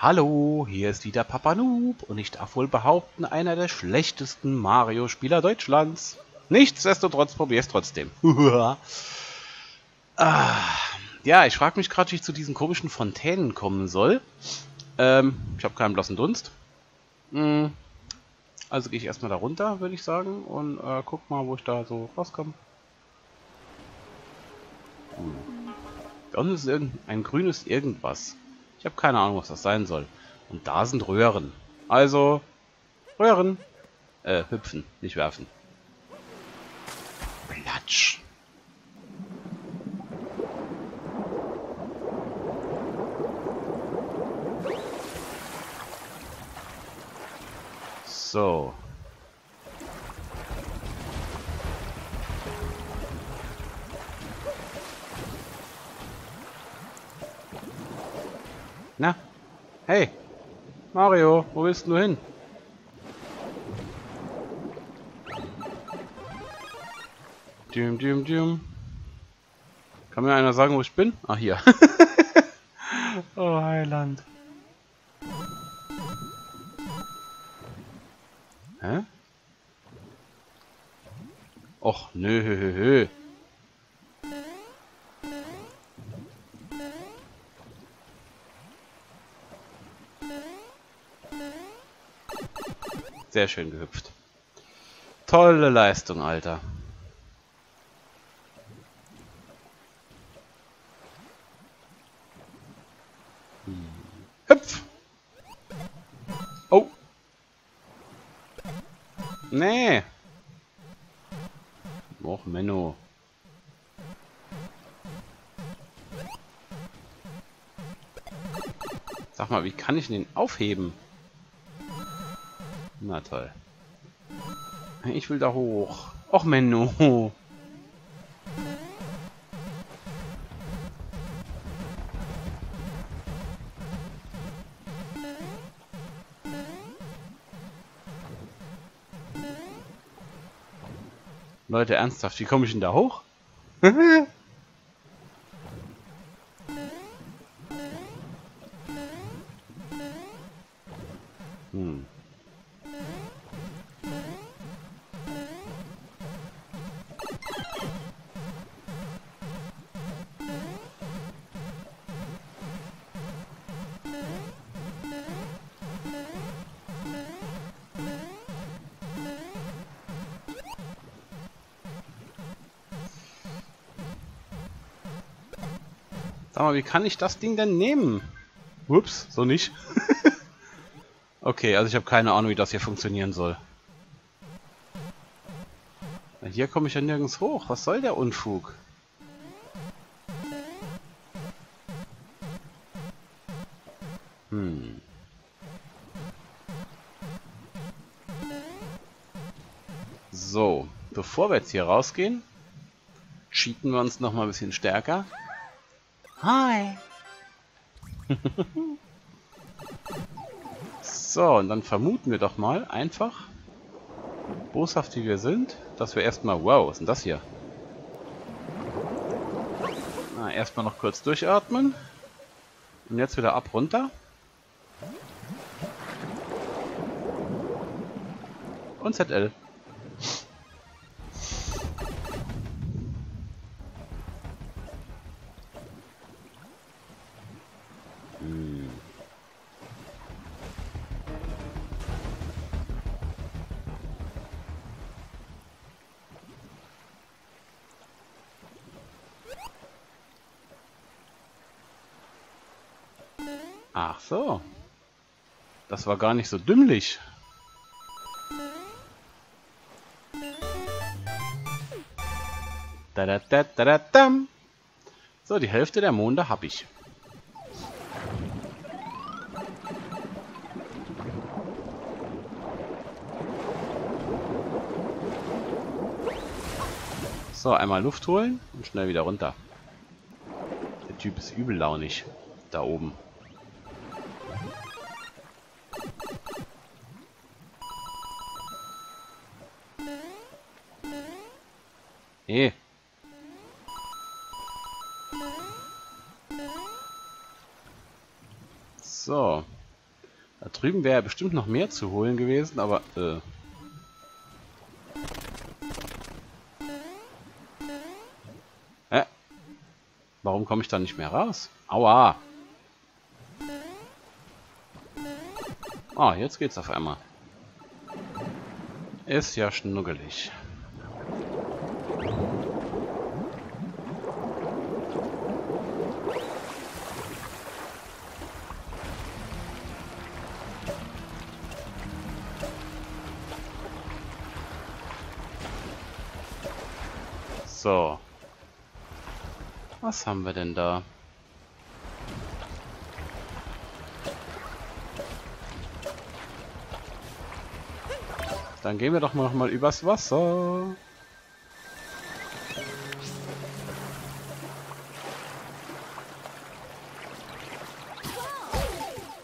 Hallo, hier ist wieder Papa Noob und ich darf wohl behaupten, einer der schlechtesten Mario-Spieler Deutschlands. Nichtsdestotrotz probier es trotzdem. ah, ja, ich frage mich gerade, wie ich zu diesen komischen Fontänen kommen soll. Ähm, ich habe keinen blassen Dunst. Hm, also gehe ich erstmal da runter, würde ich sagen, und äh, guck mal, wo ich da so rauskomme. Hm. Da unten ist irgendein grünes Irgendwas. Ich habe keine Ahnung, was das sein soll. Und da sind Röhren. Also, Röhren. Äh, hüpfen, nicht werfen. Platsch. So. Na? Hey! Mario, wo willst du hin? Düm, düm, düm. Kann mir einer sagen, wo ich bin? Ah, hier. oh, Heiland. Hä? Och, nö, hö, hö, hö. Sehr schön gehüpft. Tolle Leistung, Alter. Hüpf! Oh! Nee! Och, Menno. Sag mal, wie kann ich den aufheben? Na toll. Ich will da hoch. Och, Menno. Leute, ernsthaft, wie komme ich denn da hoch? mal, wie kann ich das Ding denn nehmen? Ups, so nicht. okay, also ich habe keine Ahnung, wie das hier funktionieren soll. Hier komme ich ja nirgends hoch. Was soll der Unfug? Hm. So, bevor wir jetzt hier rausgehen, cheaten wir uns noch mal ein bisschen stärker. Hi. so, und dann vermuten wir doch mal einfach, boshaft wie wir sind, dass wir erstmal... Wow, was ist denn das hier? Na, erstmal noch kurz durchatmen. Und jetzt wieder ab runter. Und ZL. Ach so. Das war gar nicht so dümmlich. Da da da da da dam. So, die Hälfte der Monde habe ich. So, einmal Luft holen und schnell wieder runter. Der Typ ist übellaunig. Da oben. Drüben wäre bestimmt noch mehr zu holen gewesen, aber... Äh. Hä? Warum komme ich da nicht mehr raus? Aua! Ah, jetzt geht's auf einmal. Ist ja schnuggelig. So. Was haben wir denn da? Dann gehen wir doch mal noch mal übers Wasser.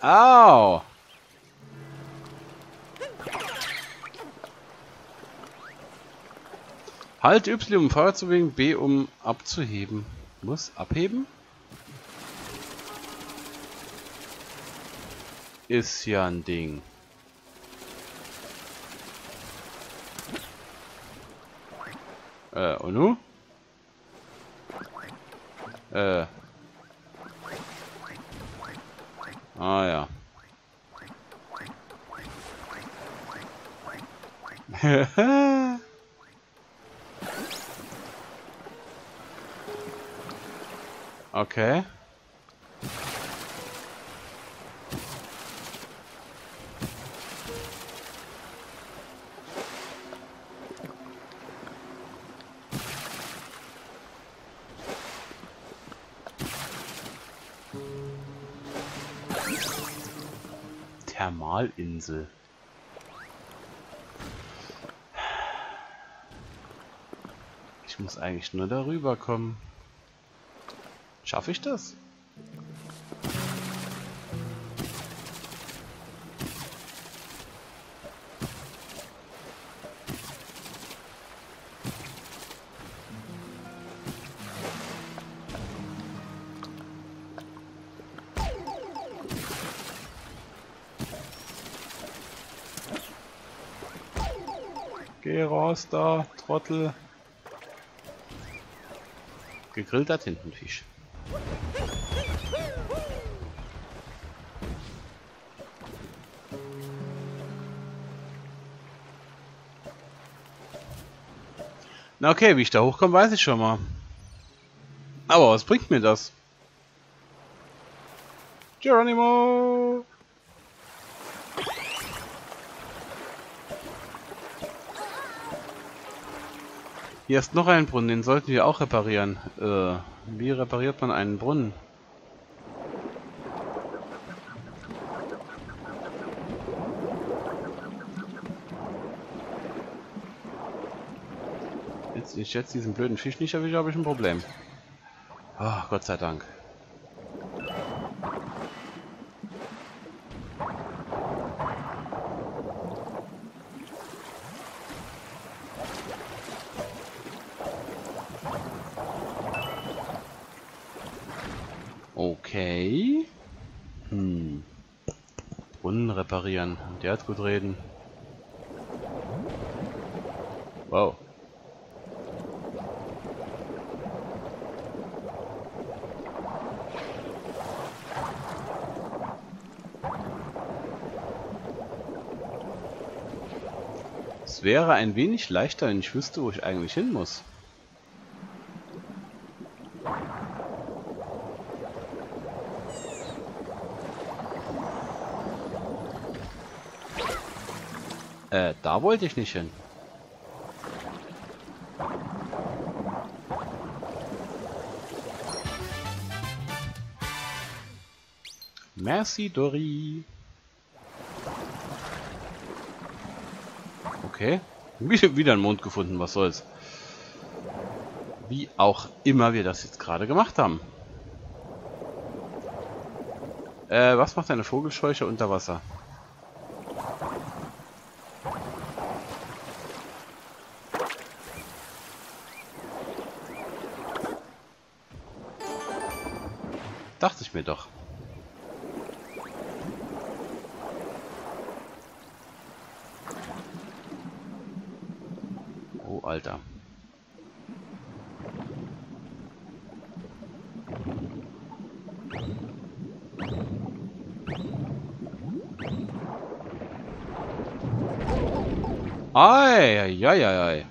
Au! Halt Y um Feuer zu bewegen, B um abzuheben. Muss abheben? Ist ja ein Ding. Äh, und nu? Äh. Ah ja. okay. Thermalinsel. Ich muss eigentlich nur darüber kommen. Schaffe ich das? Geh raus da, Trottel. Gegrillter Tintenfisch. Na okay, wie ich da hochkomme, weiß ich schon mal. Aber was bringt mir das? Geronimo! Hier ist noch ein Brunnen, den sollten wir auch reparieren. Äh, wie repariert man einen Brunnen? Jetzt ich jetzt diesen blöden Fisch nicht erwische, habe ich ein Problem. Oh, Gott sei Dank. Okay. Hm. Reparieren. Der hat gut reden. Wow. Es wäre ein wenig leichter, wenn ich wüsste, wo ich eigentlich hin muss. Äh, wollte ich nicht hin. Merci, Dori. Okay. Wieder einen Mond gefunden, was soll's. Wie auch immer wir das jetzt gerade gemacht haben. Äh, was macht eine Vogelscheuche unter Wasser? Dachte ich mir doch. Alter. Ei, ei, ei, ei, ei.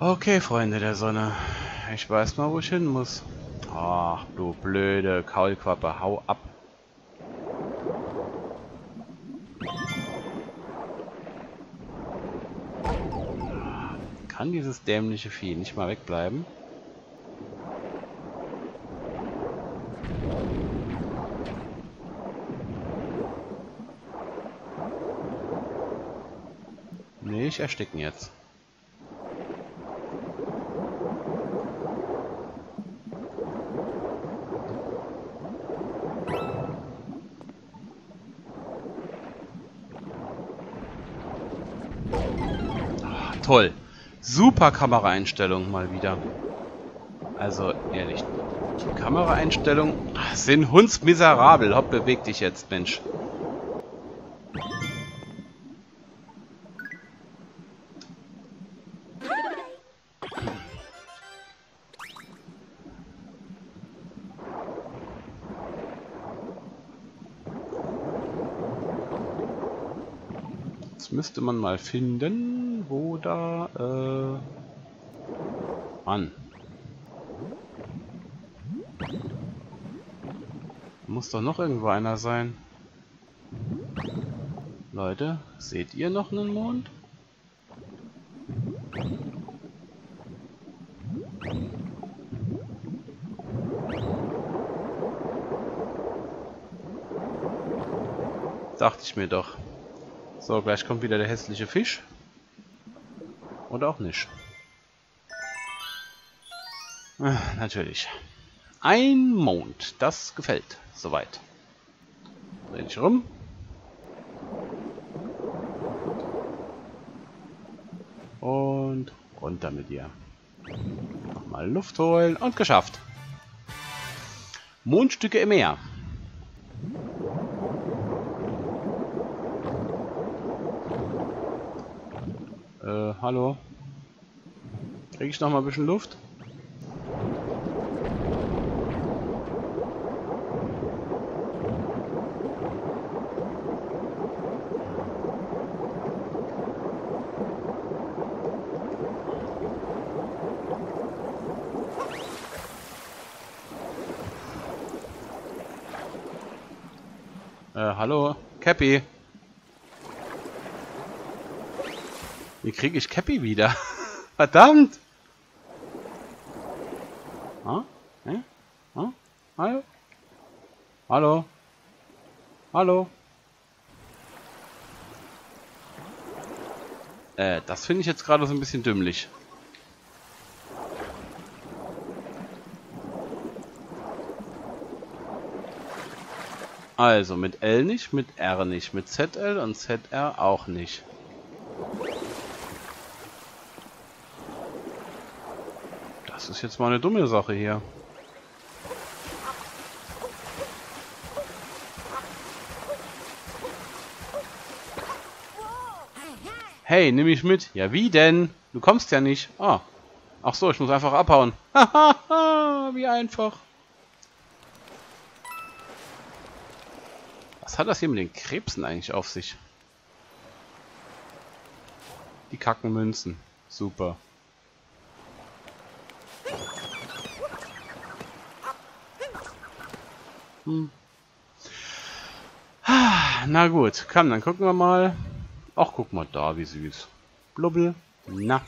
Okay, Freunde der Sonne. Ich weiß mal, wo ich hin muss. Ach, du blöde Kaulquappe, hau ab. Kann dieses dämliche Vieh nicht mal wegbleiben? Nee, ich ersticken jetzt. toll. Super Kameraeinstellung mal wieder. Also, ehrlich. Die Kameraeinstellungen sind hundsmiserabel. Hopp, beweg dich jetzt, Mensch. Jetzt müsste man mal finden, wo da... Äh, Mann. Muss doch noch irgendwo einer sein. Leute, seht ihr noch einen Mond? Dachte ich mir doch. So, gleich kommt wieder der hässliche Fisch. Oder auch nicht. Ah, natürlich. Ein Mond. Das gefällt. Soweit. Dreh dich rum. Und runter mit dir. Nochmal Luft holen und geschafft. Mondstücke im Meer. Äh, hallo? Krieg ich noch mal ein bisschen Luft? Äh, hallo? Cappy? Wie kriege ich Cappy wieder? Verdammt! Ah? Äh? Ah? Hallo? Hallo? Hallo? Äh, das finde ich jetzt gerade so ein bisschen dümmlich. Also, mit L nicht, mit R nicht, mit ZL und ZR auch nicht. Das ist jetzt mal eine dumme Sache hier. Hey, nimm mich mit. Ja, wie denn? Du kommst ja nicht. Ah. Ach so, ich muss einfach abhauen. Hahaha, wie einfach. Was hat das hier mit den Krebsen eigentlich auf sich? Die kacken Münzen. Super. Hm. Na gut, komm, dann gucken wir mal. Ach, guck mal da, wie süß. Blubbel. Na.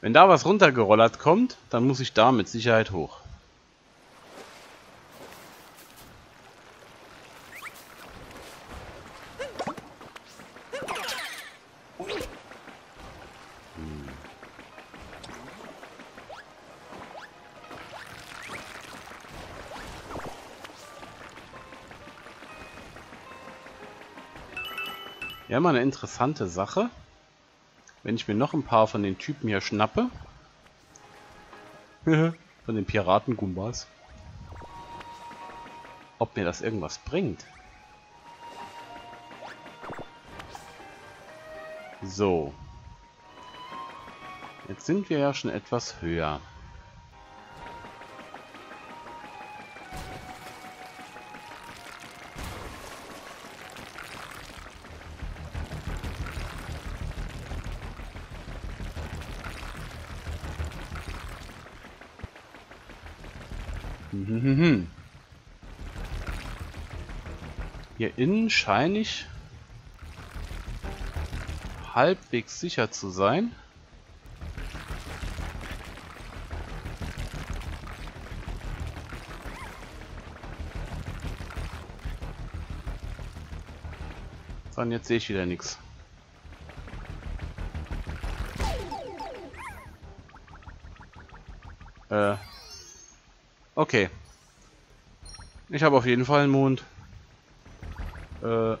Wenn da was runtergerollert kommt, dann muss ich da mit Sicherheit hoch. Ja, mal eine interessante Sache. Wenn ich mir noch ein paar von den Typen hier schnappe. von den Piraten-Gumbas. Ob mir das irgendwas bringt. So. Jetzt sind wir ja schon etwas höher. Innen scheine ich halbwegs sicher zu sein. Dann jetzt sehe ich wieder nichts. Äh. Okay. Ich habe auf jeden Fall einen Mond. Äh.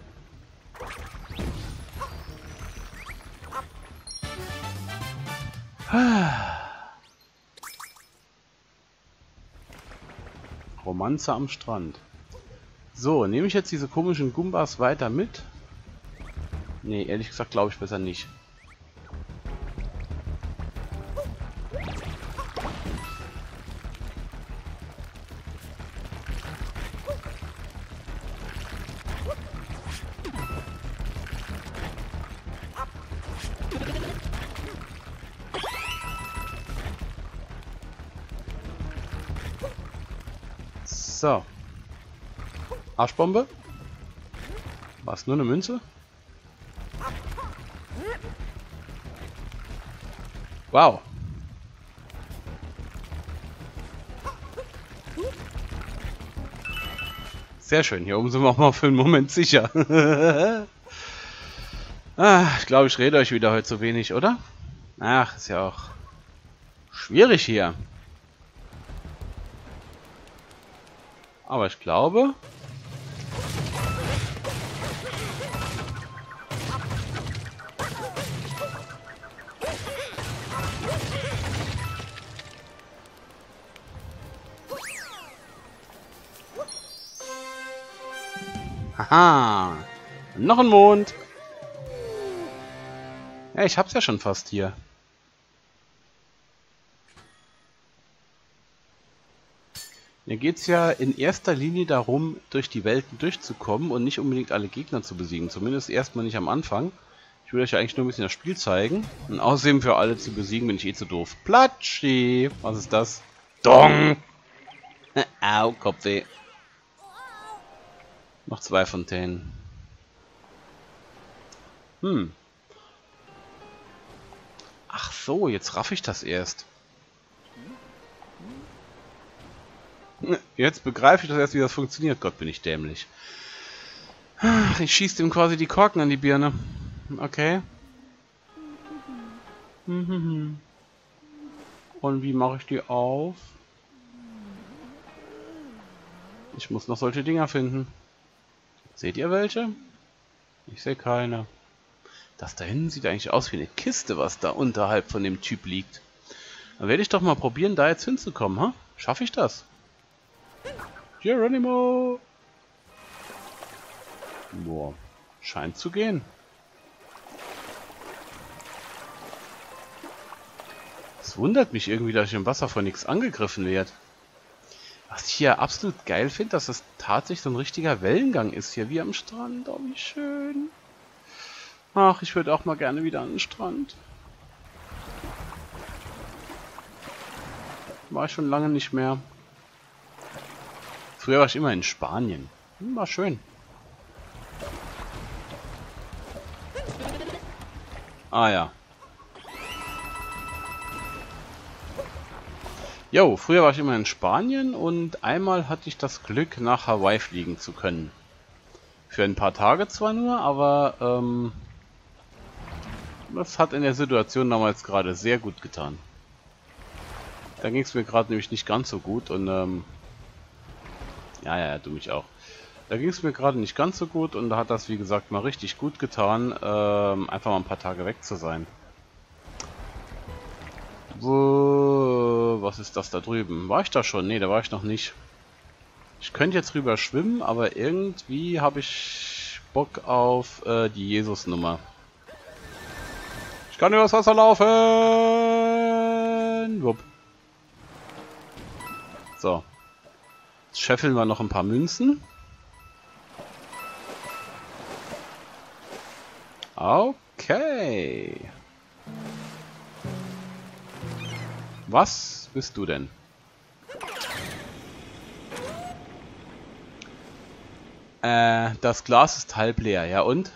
Romanze am Strand. So, nehme ich jetzt diese komischen Gumbas weiter mit? Nee, ehrlich gesagt glaube ich besser nicht. Arschbombe. Was, nur eine Münze? Wow. Sehr schön. Hier oben sind wir auch mal für einen Moment sicher. ah, ich glaube, ich rede euch wieder heute zu wenig, oder? Ach, ist ja auch schwierig hier. Aber ich glaube... Haha! Noch ein Mond! Ja, ich hab's ja schon fast hier. Mir geht es ja in erster Linie darum, durch die Welten durchzukommen und nicht unbedingt alle Gegner zu besiegen. Zumindest erstmal nicht am Anfang. Ich will euch ja eigentlich nur ein bisschen das Spiel zeigen. Und außerdem für alle zu besiegen bin ich eh zu doof. Platschi! Was ist das? Dong! Au, Kopfweh. Noch zwei Fontänen. Hm. Ach so, jetzt raff ich das erst. Jetzt begreife ich das erst, wie das funktioniert. Gott, bin ich dämlich. Ich schieße ihm quasi die Korken an die Birne. Okay. Und wie mache ich die auf? Ich muss noch solche Dinger finden. Seht ihr welche? Ich sehe keine. Das da hinten sieht eigentlich aus wie eine Kiste, was da unterhalb von dem Typ liegt. Dann werde ich doch mal probieren, da jetzt hinzukommen, ha? Schaffe ich das? Geronimo! Boah, scheint zu gehen. Es wundert mich irgendwie, dass ich im Wasser von nichts angegriffen werde. Was ich hier absolut geil finde, dass das tatsächlich so ein richtiger Wellengang ist hier, wie am Strand. Oh, wie schön. Ach, ich würde auch mal gerne wieder an den Strand. War ich schon lange nicht mehr. Früher war ich immer in Spanien. Hm, war schön. Ah ja. Jo, früher war ich immer in Spanien und einmal hatte ich das Glück, nach Hawaii fliegen zu können. Für ein paar Tage zwar nur, aber ähm, das hat in der Situation damals gerade sehr gut getan. Da ging es mir gerade nämlich nicht ganz so gut und ähm, ja, ja, du mich auch. Da ging es mir gerade nicht ganz so gut und da hat das, wie gesagt, mal richtig gut getan, ähm, einfach mal ein paar Tage weg zu sein. Wo, was ist das da drüben? War ich da schon? Ne, da war ich noch nicht. Ich könnte jetzt rüber schwimmen, aber irgendwie habe ich Bock auf äh, die Jesus-Nummer. Ich kann übers Wasser laufen! Wupp. So. Jetzt scheffeln wir noch ein paar Münzen. Okay. Was bist du denn? Äh, das Glas ist halb leer, ja und?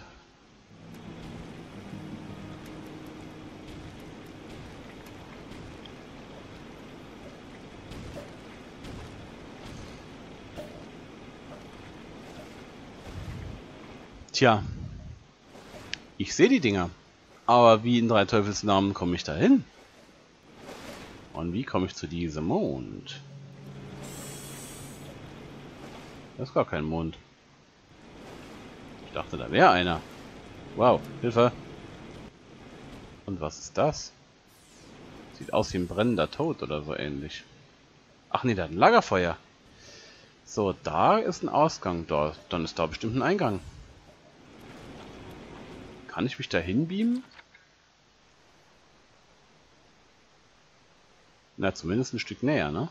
Tja, ich sehe die Dinger. Aber wie in drei Teufelsnamen komme ich da hin? Und wie komme ich zu diesem Mond? Das ist gar kein Mond. Ich dachte, da wäre einer. Wow, Hilfe. Und was ist das? Sieht aus wie ein brennender Tod oder so ähnlich. Ach nee, da hat ein Lagerfeuer. So, da ist ein Ausgang. Da, dann ist da bestimmt ein Eingang. Kann ich mich da hinbeamen? Na, zumindest ein Stück näher, ne?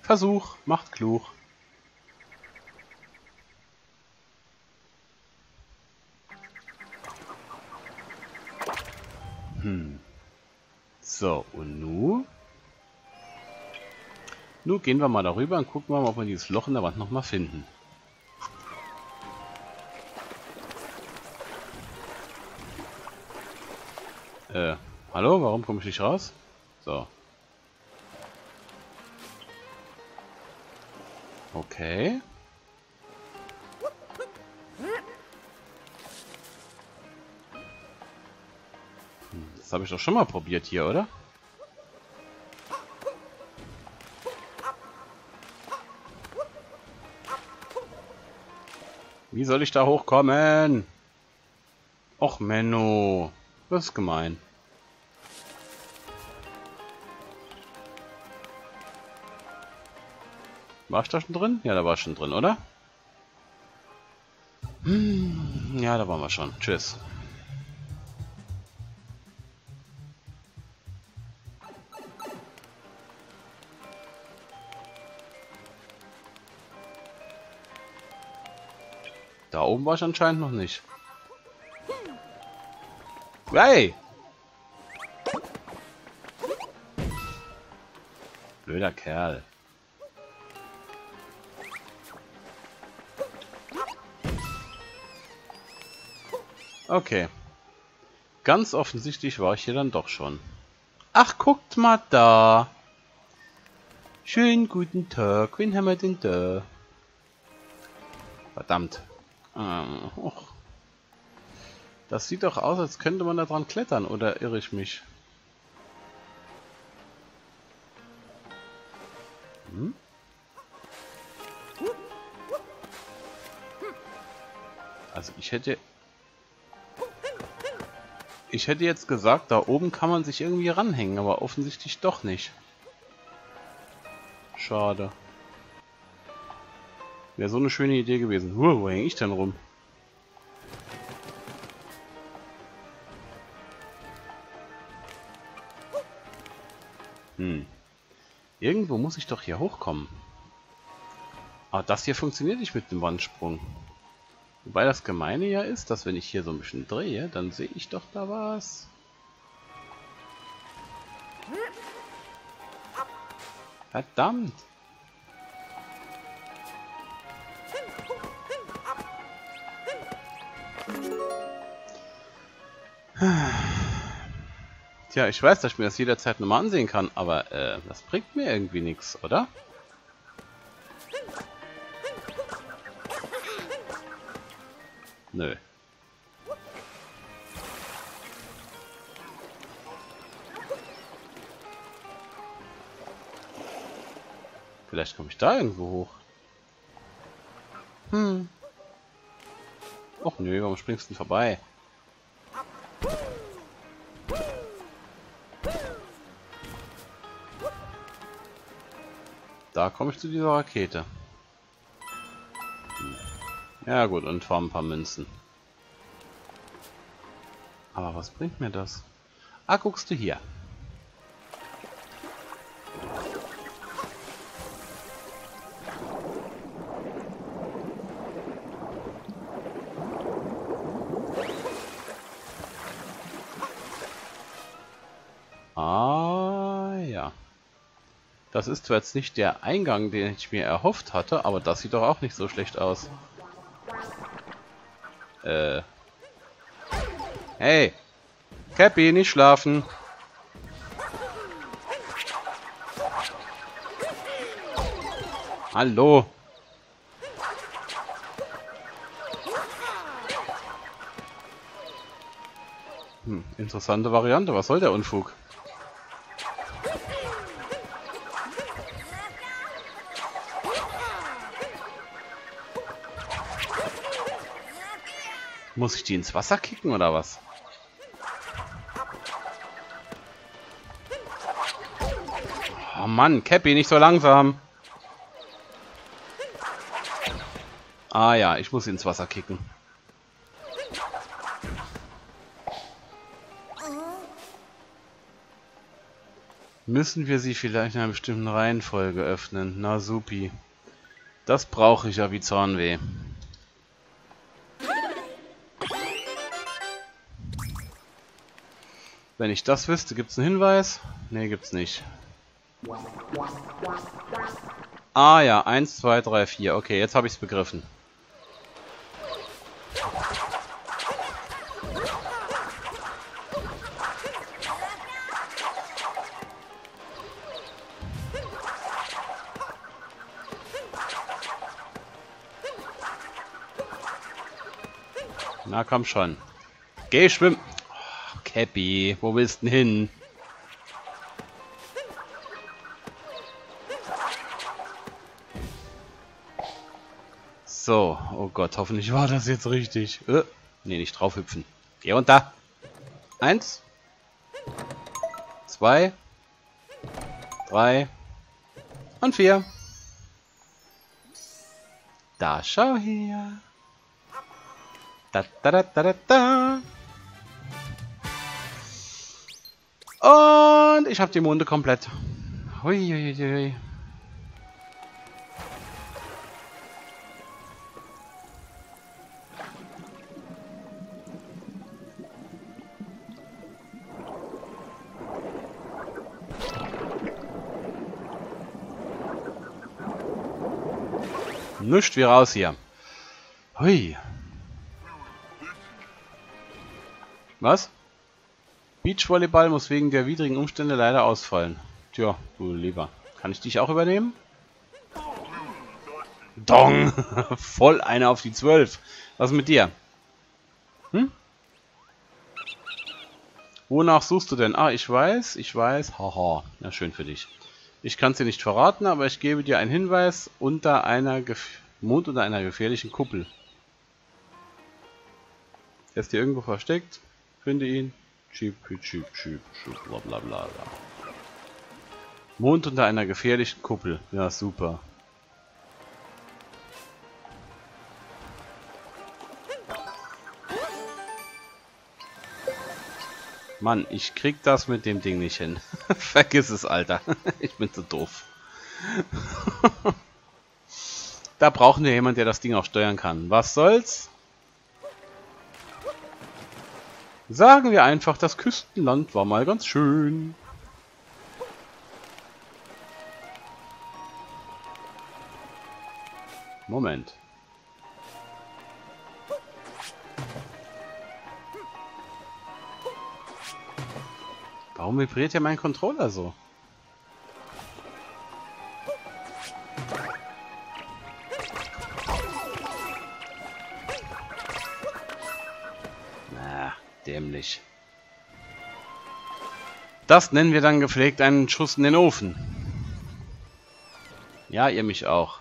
Versuch, macht klug. Hm. So, und nu? Nu gehen wir mal darüber und gucken mal, ob wir dieses Loch in der Wand nochmal finden. Äh, hallo? Warum komme ich nicht raus? So. Okay. Hm, das habe ich doch schon mal probiert hier, oder? Wie soll ich da hochkommen? Och, Menno. Das ist gemein. War ich da schon drin? Ja, da war ich schon drin, oder? Hm, ja, da waren wir schon. Tschüss. Da oben war ich anscheinend noch nicht. Hey! Blöder Kerl. Okay. Ganz offensichtlich war ich hier dann doch schon. Ach, guckt mal da. Schönen guten Tag. Wen haben wir denn da? Verdammt. Ähm, och. Das sieht doch aus, als könnte man da dran klettern, oder irre ich mich? Hm? Also ich hätte ich hätte jetzt gesagt, da oben kann man sich irgendwie ranhängen, aber offensichtlich doch nicht. Schade. Wäre so eine schöne Idee gewesen. Huh, wo hänge ich denn rum? Hm. Irgendwo muss ich doch hier hochkommen. Aber das hier funktioniert nicht mit dem Wandsprung. Wobei das Gemeine ja ist, dass wenn ich hier so ein bisschen drehe, dann sehe ich doch da was. Verdammt! Tja, ich weiß, dass ich mir das jederzeit nochmal ansehen kann, aber äh, das bringt mir irgendwie nichts, oder? Nö. Vielleicht komme ich da irgendwo hoch. Hm. Och nö, warum springst du denn vorbei? Da komme ich zu dieser Rakete. Ja gut, und farm ein paar Münzen. Aber was bringt mir das? Ah, guckst du hier. Das ist zwar jetzt nicht der Eingang, den ich mir erhofft hatte, aber das sieht doch auch nicht so schlecht aus. Äh. Hey! Cappy, nicht schlafen! Hallo! Hm, interessante Variante. Was soll der Unfug? Muss ich die ins Wasser kicken oder was? Oh Mann, Cappy, nicht so langsam. Ah ja, ich muss sie ins Wasser kicken. Müssen wir sie vielleicht in einer bestimmten Reihenfolge öffnen? Na supi. Das brauche ich ja wie Zahnweh. Wenn ich das wüsste, gibt es einen Hinweis? Ne, gibt's nicht. Ah ja, 1, 2, 3, 4. Okay, jetzt habe ich es begriffen. Na komm schon. Geh schwimmen. Cappy, wo willst du denn hin? So, oh Gott, hoffentlich war das jetzt richtig. Äh, nee, nicht draufhüpfen. Geh runter. Eins. Zwei. Drei. Und vier. Da, schau her. Da, da, da, da, da, da. Und ich habe die Monde komplett. Huiuiui. Nischt wie raus hier. Hui. Was? Beachvolleyball muss wegen der widrigen Umstände leider ausfallen. Tja, du lieber. Kann ich dich auch übernehmen? Dong! Voll eine auf die 12. Was mit dir? Hm? Wonach suchst du denn? Ah, ich weiß, ich weiß. Haha, na schön für dich. Ich kann es dir nicht verraten, aber ich gebe dir einen Hinweis unter einer Gef Mond unter einer gefährlichen Kuppel. Er ist hier irgendwo versteckt. Finde ihn. Chip, chip, chip, chip, bla bla bla. Mond unter einer gefährlichen Kuppel. Ja, super. Mann, ich krieg das mit dem Ding nicht hin. Vergiss es, Alter. ich bin zu doof. da brauchen wir jemanden, der das Ding auch steuern kann. Was soll's? Sagen wir einfach, das Küstenland war mal ganz schön. Moment. Warum vibriert ja mein Controller so? Das nennen wir dann gepflegt einen Schuss in den Ofen. Ja, ihr mich auch.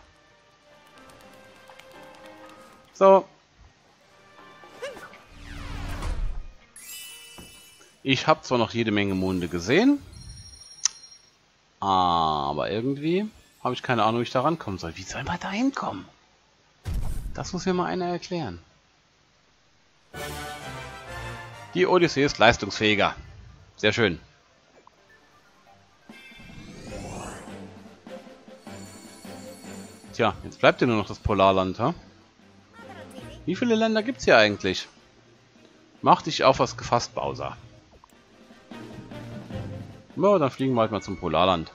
So. Ich habe zwar noch jede Menge Monde gesehen, aber irgendwie habe ich keine Ahnung, wie ich da rankommen soll. Wie soll man da hinkommen? Das muss mir mal einer erklären. Die Odyssee ist leistungsfähiger. Sehr schön. Tja, jetzt bleibt ja nur noch das Polarland, ha? Wie viele Länder gibt's hier eigentlich? Mach dich auf was gefasst, Bowser. Ja, dann fliegen wir halt mal zum Polarland.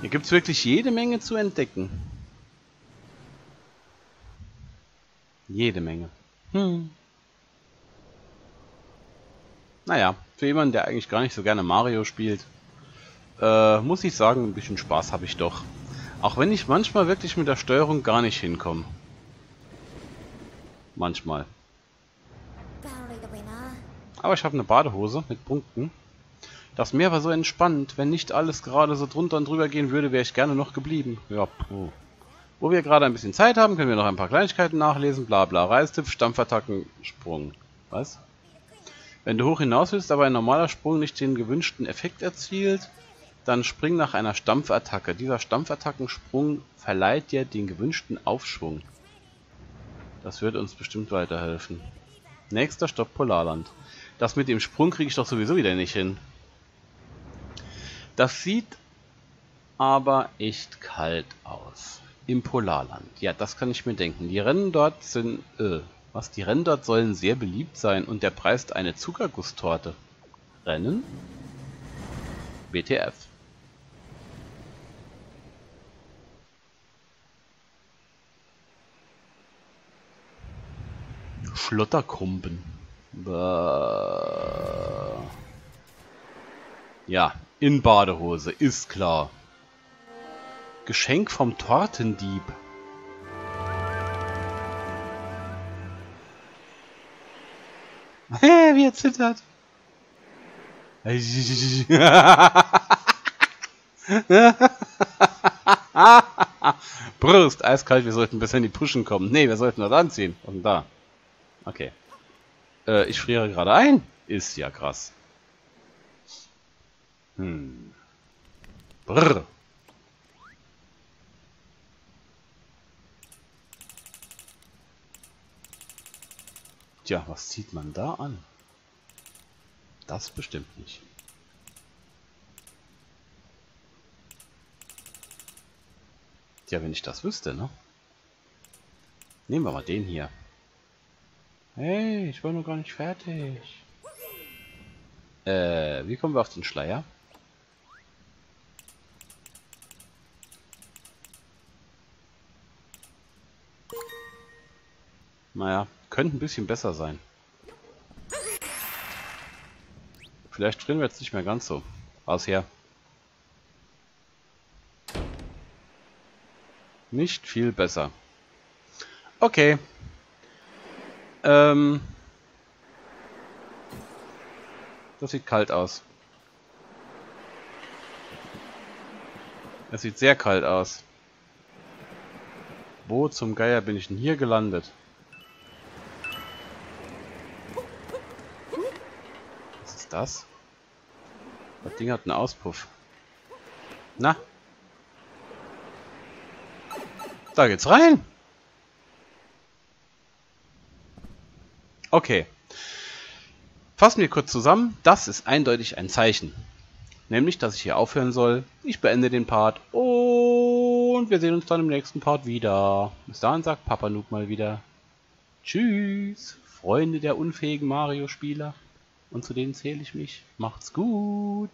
Hier gibt es wirklich jede Menge zu entdecken. Jede Menge. Hm. Naja, für jemanden, der eigentlich gar nicht so gerne Mario spielt, äh, muss ich sagen, ein bisschen Spaß habe ich doch. Auch wenn ich manchmal wirklich mit der Steuerung gar nicht hinkomme. Manchmal. Aber ich habe eine Badehose mit Punkten. Das Meer war so entspannt. Wenn nicht alles gerade so drunter und drüber gehen würde, wäre ich gerne noch geblieben. Ja, puh. Wo wir gerade ein bisschen Zeit haben, können wir noch ein paar Kleinigkeiten nachlesen. Bla bla. Reistipp, Stampfattacken, Sprung. Was? Wenn du hoch hinaus willst, aber ein normaler Sprung nicht den gewünschten Effekt erzielt, dann spring nach einer Stampfattacke. Dieser Stampfattackensprung verleiht dir den gewünschten Aufschwung. Das wird uns bestimmt weiterhelfen. Nächster Stopp Polarland. Das mit dem Sprung kriege ich doch sowieso wieder nicht hin. Das sieht aber echt kalt aus. Im Polarland. Ja, das kann ich mir denken. Die Rennen dort sind... Äh, was? Die Rennen dort sollen sehr beliebt sein und der Preis eine Zuckergusstorte. Rennen? WTF. Schlotterkumpen. Ja, in Badehose, ist klar. Geschenk vom Tortendieb. Wie er zittert. Brust, eiskalt, wir sollten besser in die Puschen kommen. Ne, wir sollten das anziehen. Und da. Okay. Äh, ich friere gerade ein. Ist ja krass. Hm. Brrr. Tja, was zieht man da an? Das bestimmt nicht. Tja, wenn ich das wüsste, ne? Nehmen wir mal den hier. Hey, ich war noch gar nicht fertig. Äh, wie kommen wir auf den Schleier? Naja, könnte ein bisschen besser sein. Vielleicht drehen wir jetzt nicht mehr ganz so. Aus her. Nicht viel besser. Okay. Ähm. Das sieht kalt aus. Es sieht sehr kalt aus. Wo zum Geier bin ich denn hier gelandet? Das? Das Ding hat einen Auspuff. Na? Da geht's rein! Okay. Fassen wir kurz zusammen. Das ist eindeutig ein Zeichen. Nämlich, dass ich hier aufhören soll. Ich beende den Part und wir sehen uns dann im nächsten Part wieder. Bis dahin sagt Papa Noob mal wieder. Tschüss, Freunde der unfähigen Mario-Spieler. Und zu denen zähle ich mich. Macht's gut.